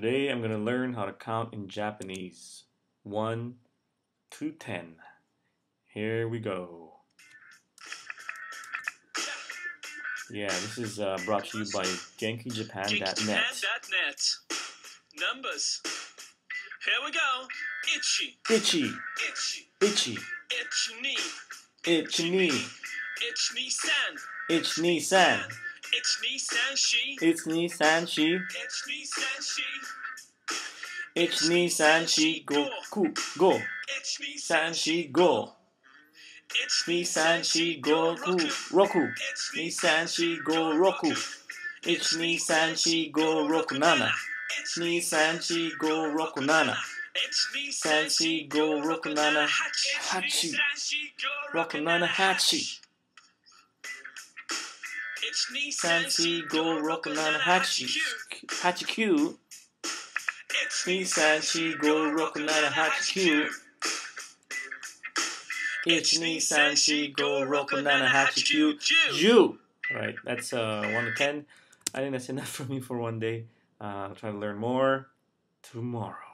Today I'm going to learn how to count in Japanese. 1 to 10. Here we go. Yeah, this is uh, brought to you by GenkiJapan.net. GenkiJapan.net. Numbers. Here we go. Ichi. Itchy, Ichi. itchy, Ichi ni. itchy knee, Ichi ni san. itch knee san, Ichi ni san shi. itch knee san shi, Ichi ni san shi. itch knee san shi go ku go, Ichi ni san shi go, Ichi ni san shi go ku roku, ni san shi go roku, itch knee san shi go roku nana, ni san shi go roku nana, san shi go roku nana hachi, roku nana hachi, san shi go roku nana hachi, hachi kyu, ni san shi go roku nana hachi kyu. Itch knee san shi go roku nana hachi kyu Ju. Alright, that's uh one to ten. I think that's enough for me for one day. Uh, I'll try to learn more tomorrow.